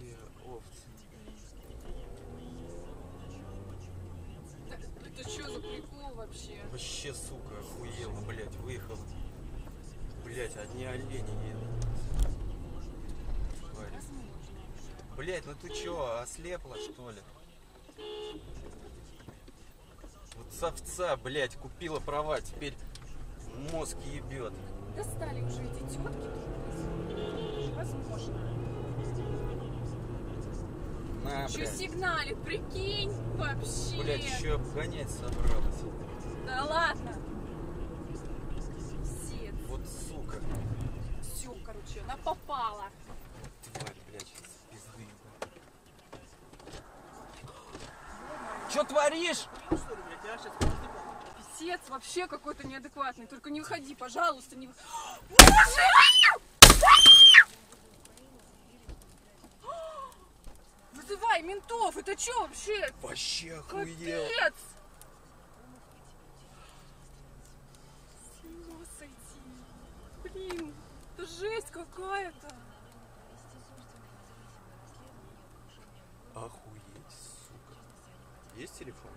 эти овцы. Это что за прикол вообще? Вообще, сука, охуела, блядь, выехал. Блядь, одни олени едут. Блядь, ну ты чё, ослепла что ли? Вот совца, блядь, купила права, теперь мозг ебет. Достали уже эти тетки, На, Еще блядь. сигналит, прикинь, вообще. Блядь, еще обгонять собралась. Да ладно. Псец. Вот сука. Все, короче, она попала. Тварь, блядь, сейчас пизды. Чё творишь? Писец вообще какой-то неадекватный. Только не выходи, пожалуйста, не выходи. Вызывай ментов, это что вообще? Вообще охуел. Капец! Сойти. Блин, это жесть какая-то. Охуеть, сука. Есть телефон?